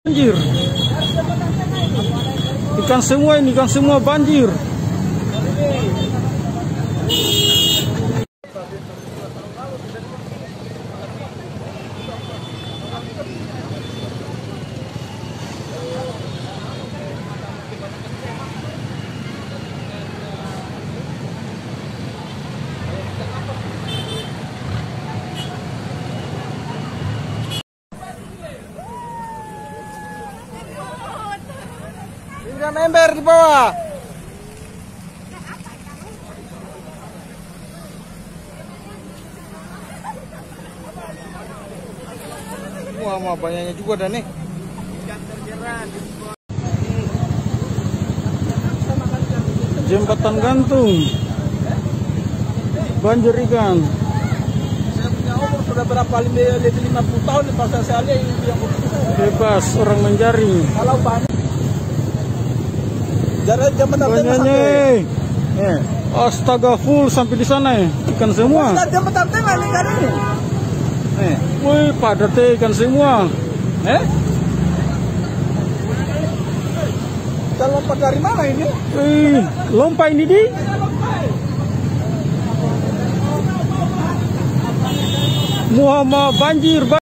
banjir. Ikan semua ini ikan semua banjir Jangan ember di bawah. Wah, mah banyaknya juga dan nih. jembatan gantung banjir ikan Saya punya umur sudah berapa lebih 50 tahun di pasar saya yang bebas orang menjaring kalau banyak. Jarak jam banyaknya eh. astaga full sampai di sana eh. ikan semua jam tengah nih kan ini. eh. wih padat eh, ikan semua Eh? Kita lompat dari mana ini? Wih, lompat ini di Muhammad banjir